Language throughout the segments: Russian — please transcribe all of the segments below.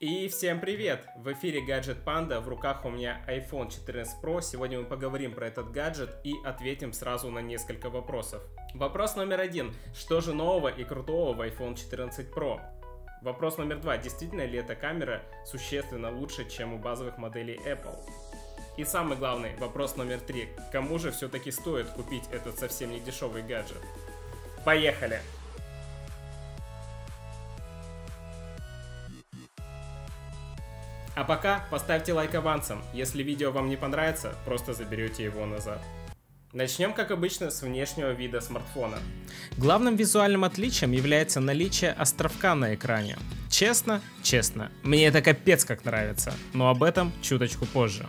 И всем привет! В эфире Гаджет Панда, в руках у меня iPhone 14 Pro. Сегодня мы поговорим про этот гаджет и ответим сразу на несколько вопросов. Вопрос номер один. Что же нового и крутого в iPhone 14 Pro? Вопрос номер два. Действительно ли эта камера существенно лучше, чем у базовых моделей Apple? И самый главный, вопрос номер три. Кому же все-таки стоит купить этот совсем не дешевый гаджет? Поехали! А пока поставьте лайк авансом. Если видео вам не понравится, просто заберете его назад. Начнем, как обычно, с внешнего вида смартфона. Главным визуальным отличием является наличие островка на экране. Честно, честно, мне это капец как нравится, но об этом чуточку позже.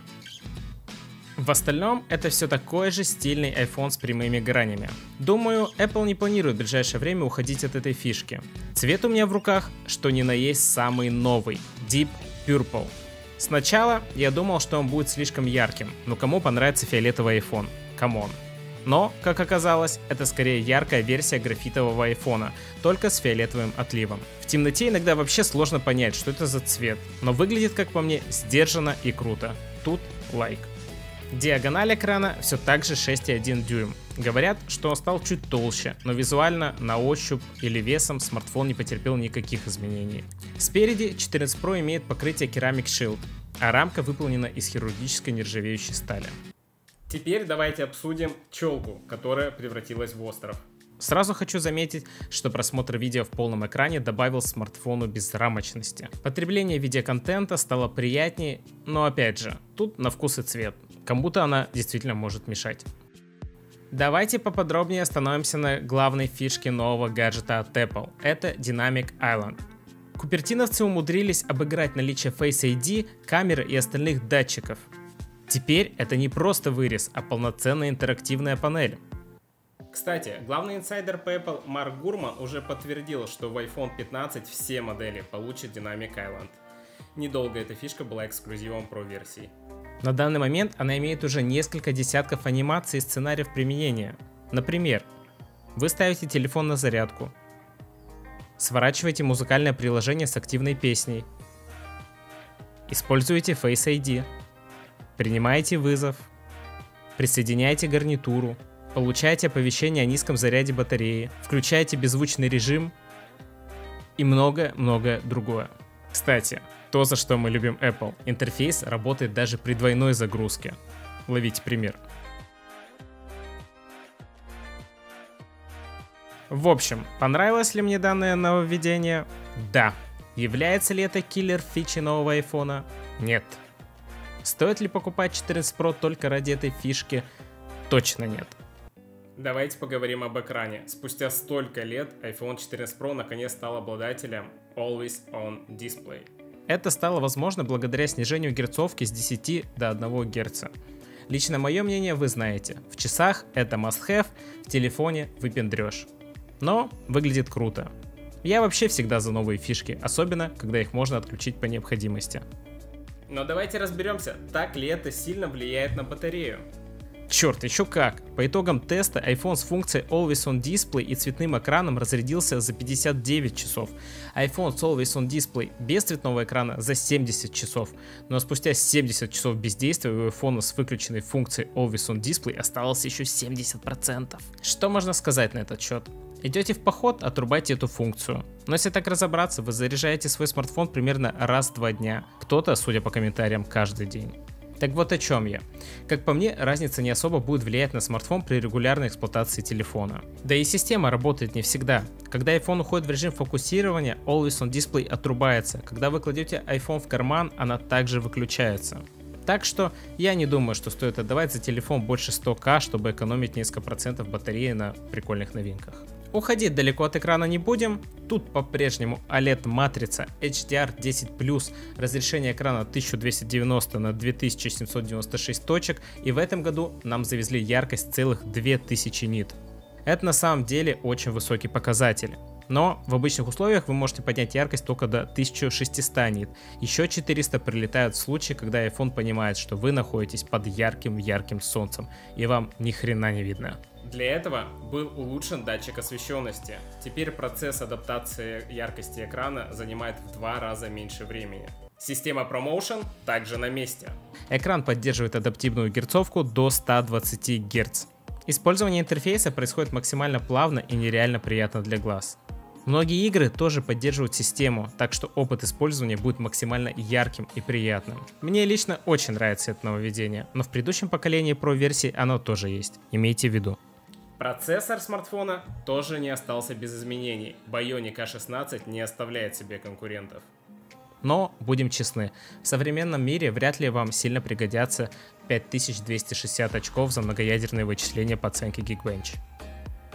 В остальном, это все такой же стильный iPhone с прямыми гранями. Думаю, Apple не планирует в ближайшее время уходить от этой фишки. Цвет у меня в руках, что ни на есть самый новый, Deep Purple. Сначала я думал, что он будет слишком ярким, но кому понравится фиолетовый iPhone? Come on. Но, как оказалось, это скорее яркая версия графитового айфона, только с фиолетовым отливом. В темноте иногда вообще сложно понять, что это за цвет, но выглядит, как по мне, сдержанно и круто. Тут лайк. Диагональ экрана все так же 6,1 дюйм. Говорят, что он стал чуть толще, но визуально, на ощупь или весом смартфон не потерпел никаких изменений. Спереди 14 Pro имеет покрытие Ceramic Shield, а рамка выполнена из хирургической нержавеющей стали. Теперь давайте обсудим челку, которая превратилась в остров. Сразу хочу заметить, что просмотр видео в полном экране добавил смартфону безрамочности. Потребление видеоконтента стало приятнее, но опять же, тут на вкус и цвет. Кому-то она действительно может мешать. Давайте поподробнее остановимся на главной фишке нового гаджета от Apple. Это Dynamic Island. Купертиновцы умудрились обыграть наличие Face ID, камеры и остальных датчиков. Теперь это не просто вырез, а полноценная интерактивная панель. Кстати, главный инсайдер по Apple Марк Гурман уже подтвердил, что в iPhone 15 все модели получат Dynamic Island. Недолго эта фишка была эксклюзивом про версии. На данный момент она имеет уже несколько десятков анимаций и сценариев применения. Например, вы ставите телефон на зарядку, сворачиваете музыкальное приложение с активной песней, используете Face ID, принимаете вызов, присоединяете гарнитуру, получаете оповещение о низком заряде батареи, включаете беззвучный режим и многое-многое другое. Кстати, то, за что мы любим Apple, интерфейс работает даже при двойной загрузке. Ловите пример. В общем, понравилось ли мне данное нововведение? Да. Является ли это киллер фичи нового iPhone? Нет. Стоит ли покупать 14 Pro только ради этой фишки? Точно нет. Давайте поговорим об экране. Спустя столько лет iPhone 14 Pro наконец стал обладателем Always On Display. Это стало возможно благодаря снижению герцовки с 10 до 1 Гц. Лично мое мнение вы знаете. В часах это must-have, в телефоне выпендрешь. Но выглядит круто. Я вообще всегда за новые фишки, особенно когда их можно отключить по необходимости. Но давайте разберемся, так ли это сильно влияет на батарею. Черт, еще как! По итогам теста iPhone с функцией Always On Display и цветным экраном разрядился за 59 часов, iPhone с Always On Display без цветного экрана за 70 часов, но спустя 70 часов бездействия у iPhone с выключенной функцией Always On Display осталось еще 70%. Что можно сказать на этот счет? Идете в поход, отрубайте эту функцию. Но если так разобраться, вы заряжаете свой смартфон примерно раз в два дня. Кто-то, судя по комментариям, каждый день. Так вот о чем я. Как по мне, разница не особо будет влиять на смартфон при регулярной эксплуатации телефона. Да и система работает не всегда. Когда iPhone уходит в режим фокусирования, Always On Display отрубается. Когда вы кладете iPhone в карман, она также выключается. Так что я не думаю, что стоит отдавать за телефон больше 100к, чтобы экономить несколько процентов батареи на прикольных новинках. Уходить далеко от экрана не будем. Тут по-прежнему OLED матрица HDR10+, разрешение экрана 1290 на 2796 точек, и в этом году нам завезли яркость целых 2000 нит. Это на самом деле очень высокий показатель. Но в обычных условиях вы можете поднять яркость только до 1600 нит. Еще 400 прилетают в случае, когда iPhone понимает, что вы находитесь под ярким-ярким солнцем, и вам ни хрена не видно. Для этого был улучшен датчик освещенности. Теперь процесс адаптации яркости экрана занимает в два раза меньше времени. Система Promotion также на месте. Экран поддерживает адаптивную герцовку до 120 Гц. Использование интерфейса происходит максимально плавно и нереально приятно для глаз. Многие игры тоже поддерживают систему, так что опыт использования будет максимально ярким и приятным. Мне лично очень нравится это нововведение, но в предыдущем поколении Pro версии оно тоже есть, имейте в виду. Процессор смартфона тоже не остался без изменений. Bionic A16 не оставляет себе конкурентов. Но, будем честны, в современном мире вряд ли вам сильно пригодятся 5260 очков за многоядерные вычисления по оценке Geekbench.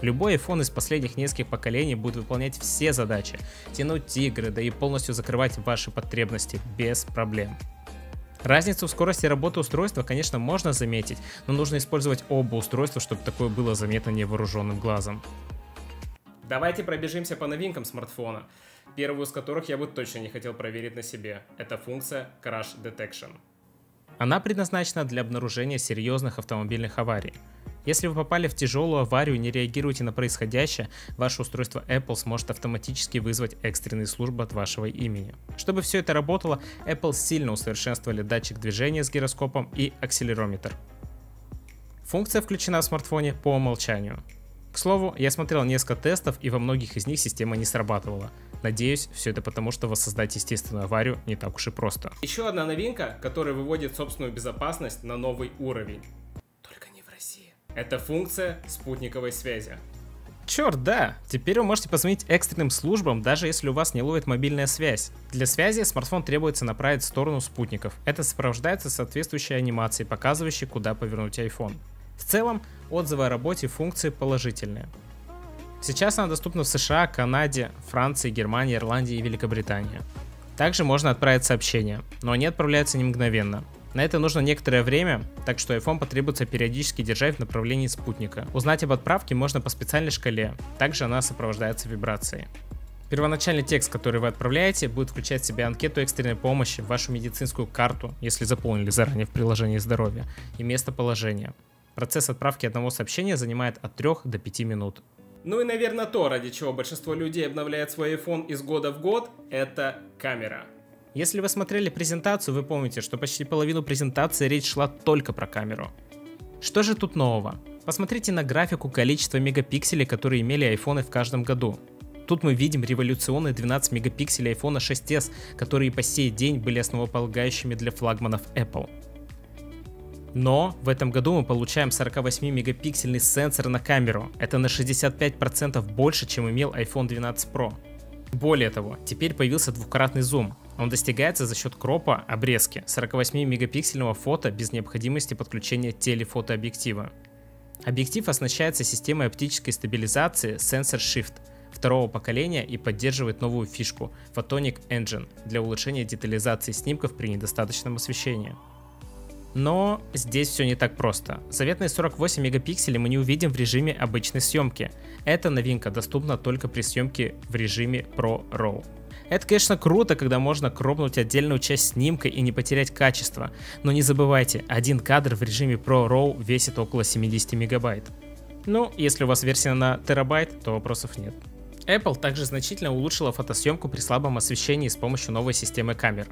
Любой iPhone из последних нескольких поколений будет выполнять все задачи, тянуть игры, да и полностью закрывать ваши потребности без проблем. Разницу в скорости работы устройства, конечно, можно заметить, но нужно использовать оба устройства, чтобы такое было заметно невооруженным глазом. Давайте пробежимся по новинкам смартфона, первую из которых я бы точно не хотел проверить на себе. Это функция Crash Detection. Она предназначена для обнаружения серьезных автомобильных аварий. Если вы попали в тяжелую аварию и не реагируете на происходящее, ваше устройство Apple сможет автоматически вызвать экстренные службы от вашего имени. Чтобы все это работало, Apple сильно усовершенствовали датчик движения с гироскопом и акселерометр. Функция включена в смартфоне по умолчанию. К слову, я смотрел несколько тестов, и во многих из них система не срабатывала. Надеюсь, все это потому, что воссоздать естественную аварию не так уж и просто. Еще одна новинка, которая выводит собственную безопасность на новый уровень. Это функция спутниковой связи. Черт, да! Теперь вы можете позвонить экстренным службам, даже если у вас не ловит мобильная связь. Для связи смартфон требуется направить в сторону спутников. Это сопровождается соответствующей анимацией, показывающей, куда повернуть iPhone. В целом, отзывы о работе функции положительные. Сейчас она доступна в США, Канаде, Франции, Германии, Ирландии и Великобритании. Также можно отправить сообщения, но они отправляются не мгновенно. На это нужно некоторое время, так что iPhone потребуется периодически держать в направлении спутника. Узнать об отправке можно по специальной шкале, также она сопровождается вибрацией. Первоначальный текст, который вы отправляете, будет включать в себя анкету экстренной помощи, вашу медицинскую карту, если заполнили заранее в приложении здоровья, и местоположение. Процесс отправки одного сообщения занимает от 3 до 5 минут. Ну и, наверное, то, ради чего большинство людей обновляет свой iPhone из года в год, это камера. Если вы смотрели презентацию, вы помните, что почти половину презентации речь шла только про камеру. Что же тут нового? Посмотрите на графику количества мегапикселей, которые имели айфоны в каждом году. Тут мы видим революционные 12 мегапикселей iPhone 6s, которые по сей день были основополагающими для флагманов Apple. Но в этом году мы получаем 48 мегапиксельный сенсор на камеру. Это на 65% больше, чем имел iPhone 12 Pro. Более того, теперь появился двукратный зум. Он достигается за счет кропа обрезки 48 мегапиксельного фото без необходимости подключения телефотообъектива. Объектив оснащается системой оптической стабилизации Sensor Shift второго поколения и поддерживает новую фишку Photonic Engine для улучшения детализации снимков при недостаточном освещении. Но здесь все не так просто. Заветные 48 мегапикселей мы не увидим в режиме обычной съемки. Эта новинка доступна только при съемке в режиме Pro RAW. Это, конечно, круто, когда можно кропнуть отдельную часть снимка и не потерять качество, но не забывайте, один кадр в режиме Pro RAW весит около 70 мегабайт. Ну, если у вас версия на терабайт, то вопросов нет. Apple также значительно улучшила фотосъемку при слабом освещении с помощью новой системы камер.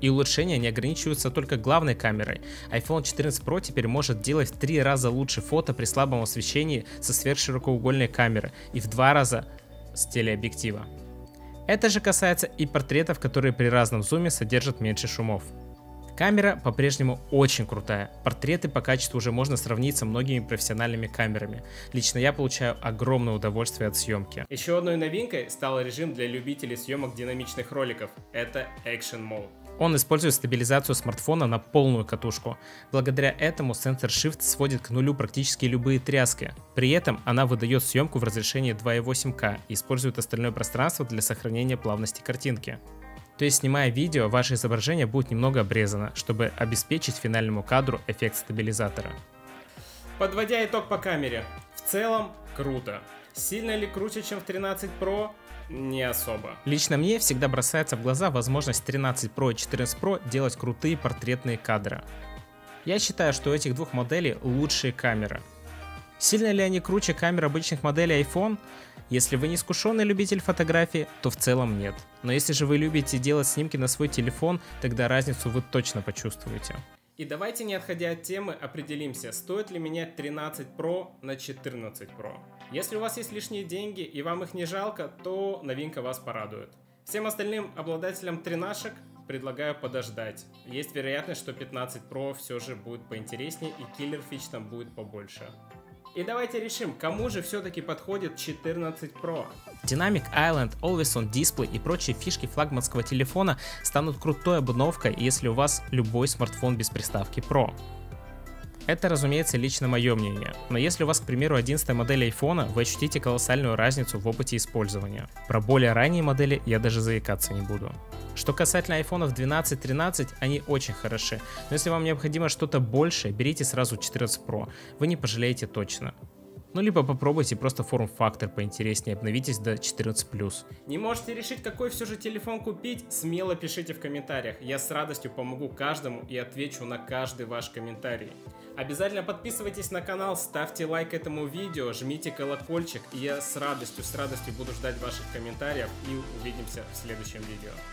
И улучшения не ограничиваются только главной камерой. iPhone 14 Pro теперь может делать в три раза лучше фото при слабом освещении со сверхширокоугольной камеры и в два раза с телеобъектива. Это же касается и портретов, которые при разном зуме содержат меньше шумов. Камера по-прежнему очень крутая. Портреты по качеству уже можно сравнить со многими профессиональными камерами. Лично я получаю огромное удовольствие от съемки. Еще одной новинкой стал режим для любителей съемок динамичных роликов. Это Action Mode. Он использует стабилизацию смартфона на полную катушку. Благодаря этому сенсор Shift сводит к нулю практически любые тряски. При этом она выдает съемку в разрешении 2.8К и использует остальное пространство для сохранения плавности картинки. То есть, снимая видео, ваше изображение будет немного обрезано, чтобы обеспечить финальному кадру эффект стабилизатора. Подводя итог по камере, в целом круто. Сильно ли круче, чем в 13 Pro? Не особо. Лично мне всегда бросается в глаза возможность 13 Pro и 14 Pro делать крутые портретные кадры. Я считаю, что у этих двух моделей лучшие камеры. Сильно ли они круче камер обычных моделей iPhone? Если вы не искушенный любитель фотографии, то в целом нет. Но если же вы любите делать снимки на свой телефон, тогда разницу вы точно почувствуете. И давайте, не отходя от темы, определимся, стоит ли менять 13 Pro на 14 Pro. Если у вас есть лишние деньги и вам их не жалко, то новинка вас порадует. Всем остальным обладателям тренашек предлагаю подождать. Есть вероятность, что 15 Pro все же будет поинтереснее и киллер фич там будет побольше. И давайте решим, кому же все-таки подходит 14 Pro. Dynamic Island, Always On Display и прочие фишки флагманского телефона станут крутой обновкой, если у вас любой смартфон без приставки Pro. Это, разумеется, лично мое мнение, но если у вас, к примеру, 11 модель iPhone, вы ощутите колоссальную разницу в опыте использования. Про более ранние модели я даже заикаться не буду. Что касательно iPhone 12, 13, они очень хороши, но если вам необходимо что-то большее, берите сразу 14 Pro, вы не пожалеете точно. Ну, либо попробуйте просто форм-фактор поинтереснее, обновитесь до 14+. Не можете решить, какой все же телефон купить? Смело пишите в комментариях. Я с радостью помогу каждому и отвечу на каждый ваш комментарий. Обязательно подписывайтесь на канал, ставьте лайк этому видео, жмите колокольчик, и я с радостью, с радостью буду ждать ваших комментариев и увидимся в следующем видео.